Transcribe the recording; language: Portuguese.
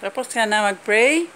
Tapos nga na mag-pray?